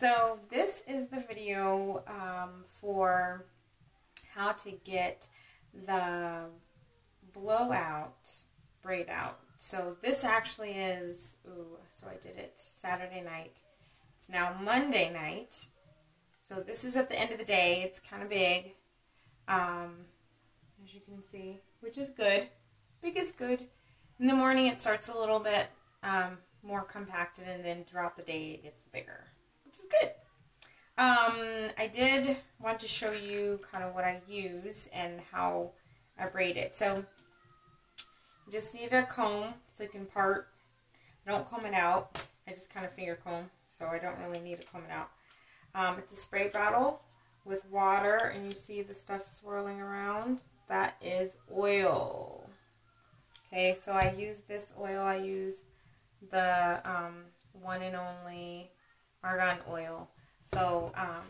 So this is the video um, for how to get the blowout braid out. So this actually is, ooh, so I did it Saturday night. It's now Monday night. So this is at the end of the day. It's kind of big, um, as you can see, which is good. Big is good. In the morning it starts a little bit um, more compacted and then throughout the day it gets bigger, which is good. Um, I did want to show you kind of what I use and how I braid it. So you just need a comb so you can part. I don't comb it out. I just kind of finger comb, so I don't really need to comb it out. Um, it's a spray bottle with water, and you see the stuff swirling around. That is oil. Okay, so I use this oil. I use the um, one and only argan oil. So um,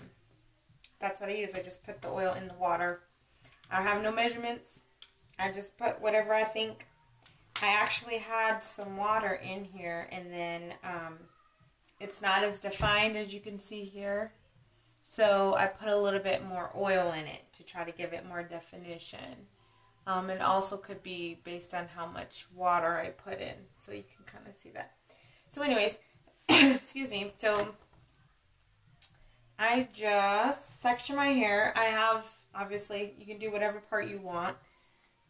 that's what I use. I just put the oil in the water. I have no measurements. I just put whatever I think. I actually had some water in here and then um, it's not as defined as you can see here. So I put a little bit more oil in it to try to give it more definition. Um, it also could be based on how much water I put in. So you can kind of see that. So anyways, excuse me. So I just section my hair. I have, obviously, you can do whatever part you want.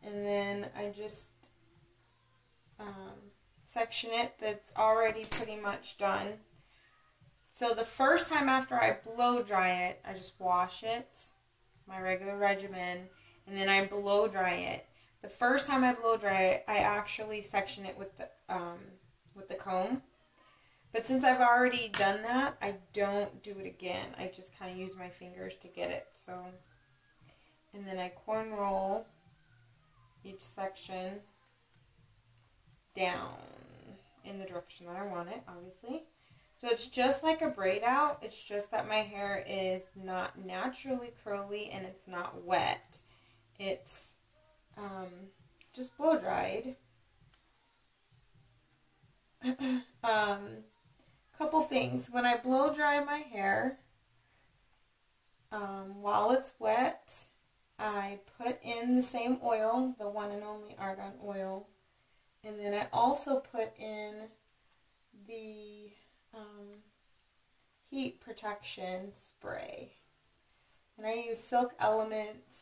And then I just um, section it that's already pretty much done. So the first time after I blow dry it, I just wash it, my regular regimen, and then I blow dry it. The first time I blow dry it, I actually section it with the um, with the comb. But since I've already done that, I don't do it again. I just kind of use my fingers to get it. So, and then I corn roll each section down in the direction that I want it, obviously. So it's just like a braid out. It's just that my hair is not naturally curly and it's not wet. It's um, just blow dried. um, couple things. When I blow dry my hair, um, while it's wet, I put in the same oil, the one and only argan oil, and then I also put in the um, heat protection spray. And I use Silk Elements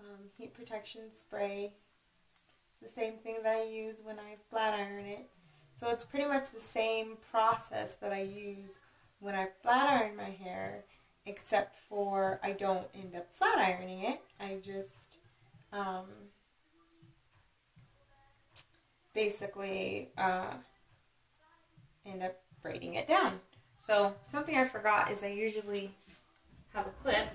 um, heat protection spray. It's the same thing that I use when I flat iron it. So it's pretty much the same process that I use when I flat iron my hair, except for I don't end up flat ironing it. I just um, basically uh, end up braiding it down. So something I forgot is I usually have a clip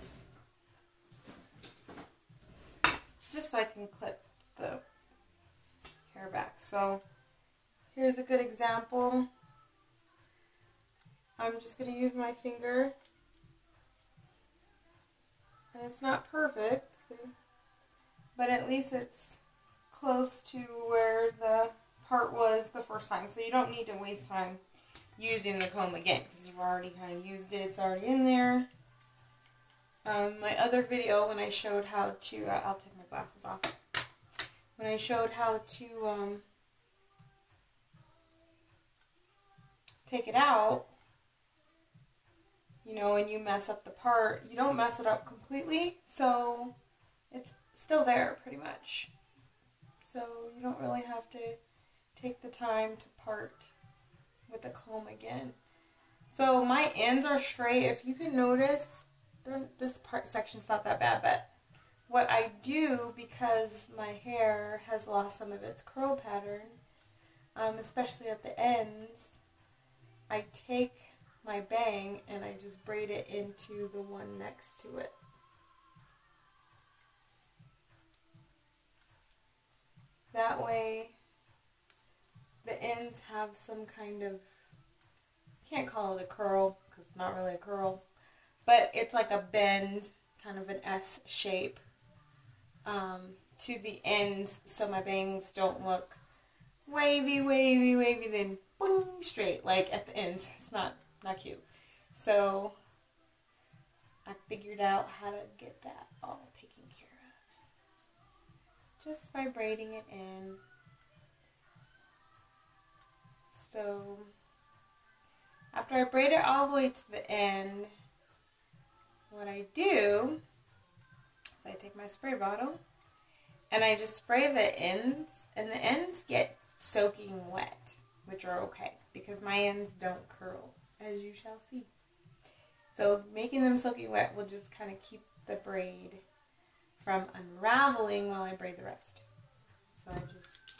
just so I can clip the hair back. So here's a good example. I'm just going to use my finger. And it's not perfect, but at least it's close to where the part was the first time. So you don't need to waste time using the comb again because you've already kind of used it. It's already in there. Um, my other video when I showed how to, uh, I'll take my glasses off. When I showed how to um, take it out, you know, and you mess up the part, you don't mess it up completely, so it's still there pretty much. So you don't really have to take the time to part with the comb again. So my ends are straight. If you can notice, this part section's not that bad, but what I do because my hair has lost some of its curl pattern, um, especially at the ends, I take my bang and I just braid it into the one next to it. That way the ends have some kind of, can't call it a curl because it's not really a curl, but it's like a bend, kind of an S shape um, to the ends so my bangs don't look wavy, wavy, wavy, then boom, straight, like at the ends. It's not, not cute. So I figured out how to get that all taken care of. Just by braiding it in. So after I braid it all the way to the end, what I do is I take my spray bottle and I just spray the ends, and the ends get soaking wet, which are okay because my ends don't curl, as you shall see. So making them soaking wet will just kind of keep the braid from unraveling while I braid the rest. So I just,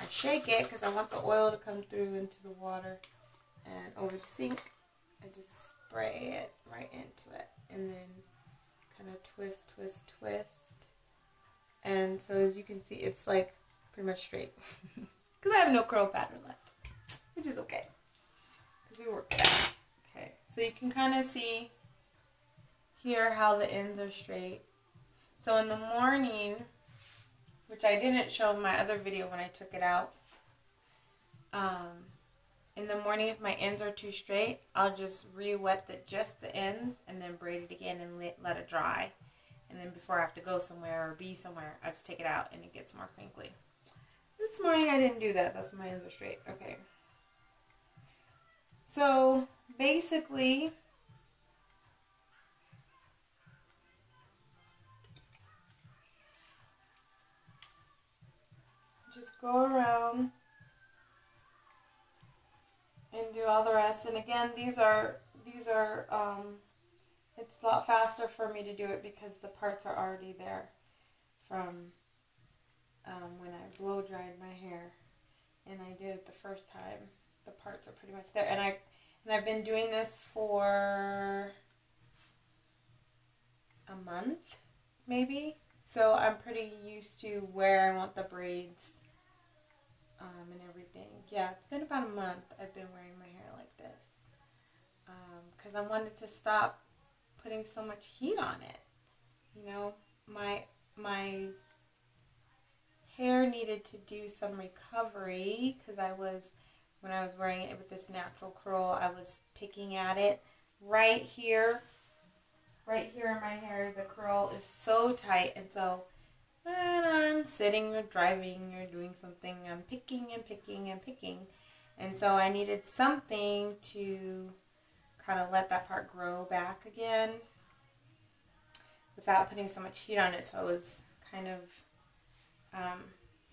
I shake it because I want the oil to come through into the water and over the sink, I just spray it right into it and then kind of twist, twist, twist. And so as you can see, it's like pretty much straight because I have no curl pattern left, which is okay because we worked it out. Okay, so you can kind of see here how the ends are straight. So in the morning, which I didn't show in my other video when I took it out, um, in the morning, if my ends are too straight, I'll just re-wet the, just the ends and then braid it again and let, let it dry. And then before I have to go somewhere or be somewhere, I just take it out and it gets more crinkly. This morning I didn't do that. That's my ends are straight. Okay. So basically, just go around and do all the rest. And again, these are these are um, it's a lot faster for me to do it because the parts are already there from um, when I blow dried my hair, and I did it the first time. The parts are pretty much there, and I and I've been doing this for a month, maybe. So I'm pretty used to where I want the braids um, and everything. Yeah, it's been about a month I've been wearing my hair like this. Because um, I wanted to stop putting so much heat on it. You know, my, my hair needed to do some recovery because I was, when I was wearing it with this natural curl, I was picking at it right here. Right here in my hair, the curl is so tight and so when I'm sitting or driving or doing something, I'm picking and picking and picking. And so I needed something to kind of let that part grow back again without putting so much heat on it. So it was kind of, um,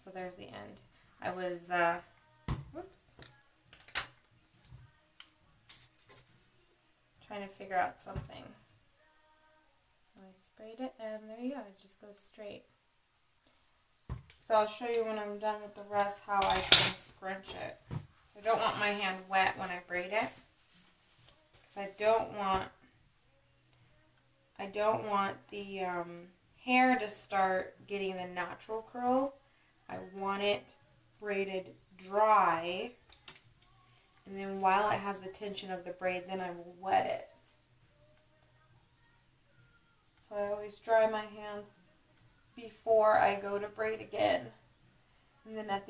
so there's the end. I was, uh, whoops, trying to figure out something. So I sprayed it and there you go, it just goes straight. So I'll show you when I'm done with the rest how I can scrunch it. So I don't want my hand wet when I braid it. Because I don't want, I don't want the um, hair to start getting the natural curl. I want it braided dry. And then while it has the tension of the braid, then I will wet it. So I always dry my hands before I go to braid again. And then at the